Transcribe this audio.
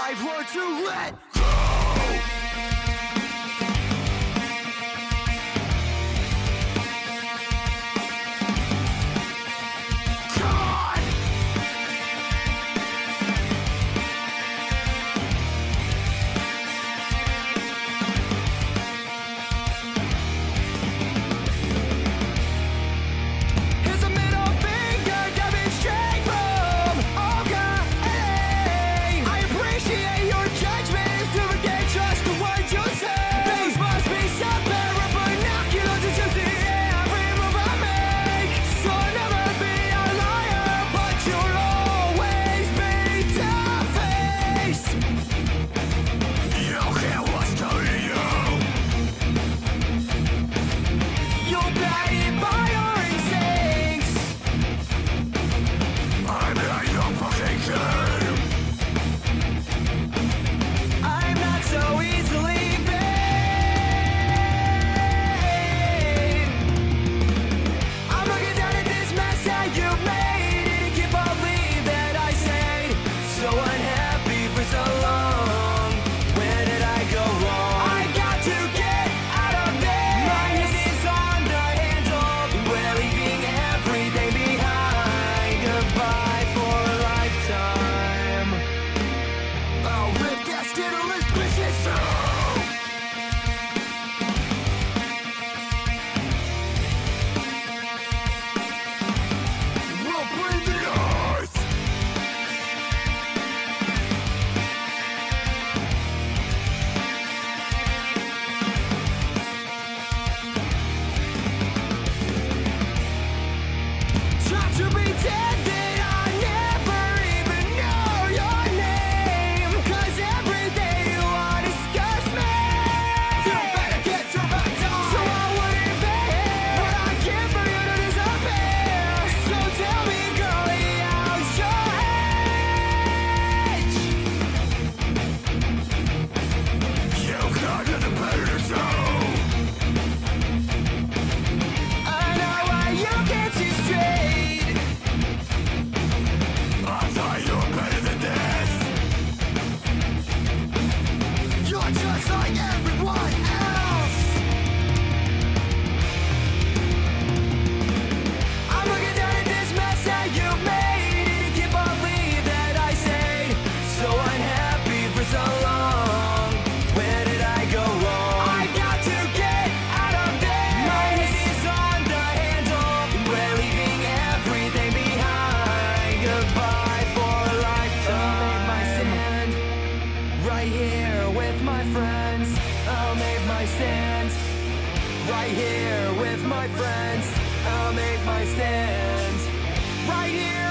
five words to let go. Which is I stand Right here with my friends. I'll make my stand. Right here.